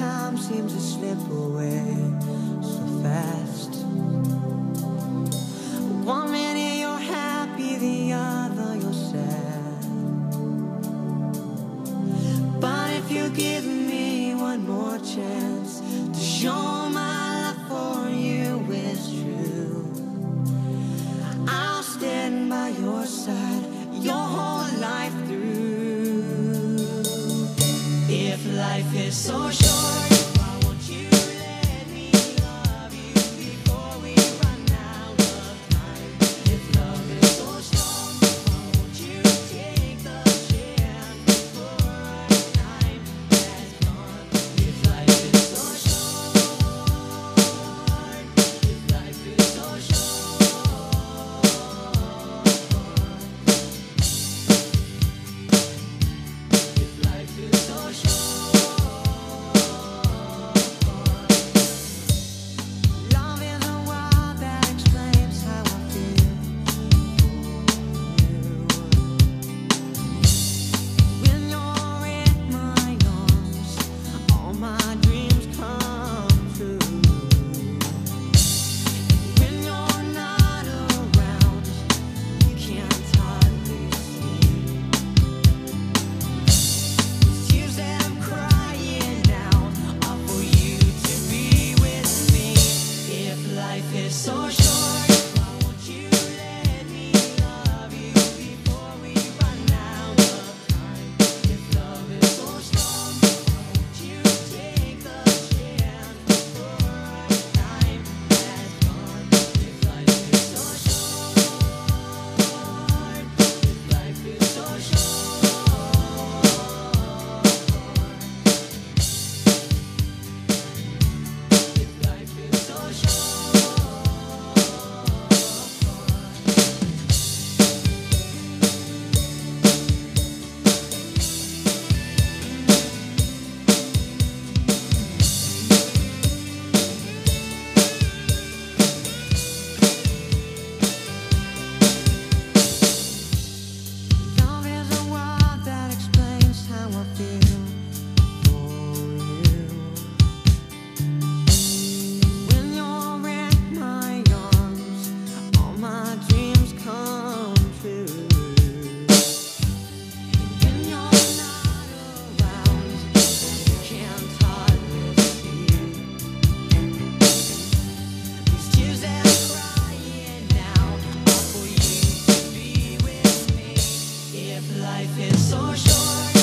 time seems to slip away so fast. One minute you're happy, the other you're sad. But if you give me one more chance to show my love for you is true, I'll stand by your side your whole life through. If life is so short. It's so short.